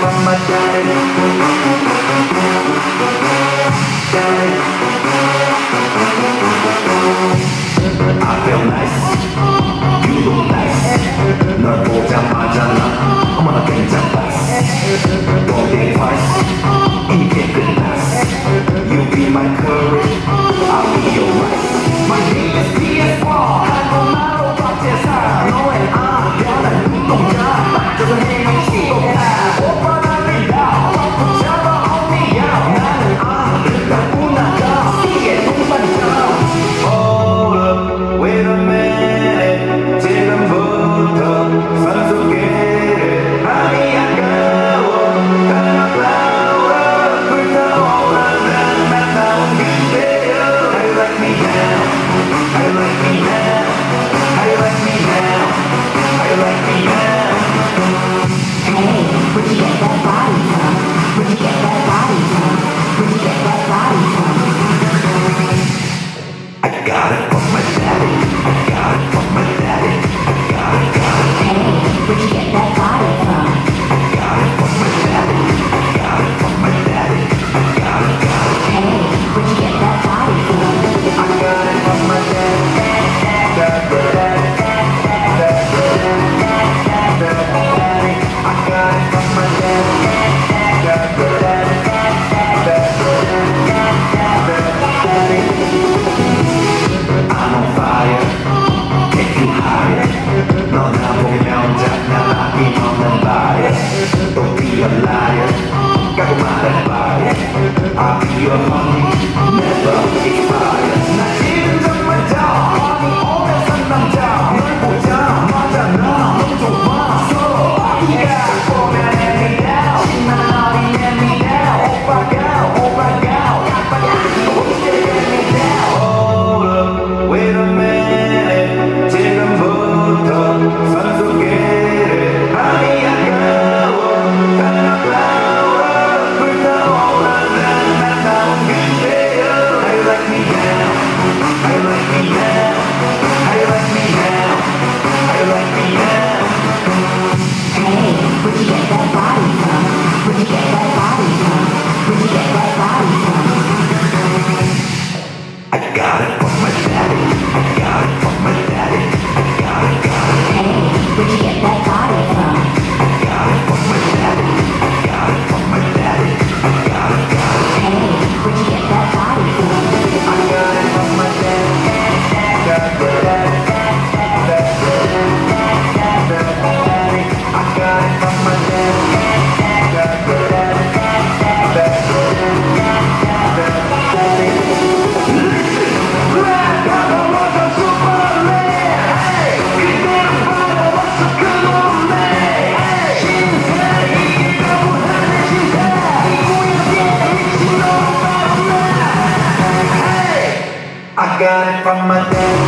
mama, darling. Did you get that body? you are a funny. got it from my dad.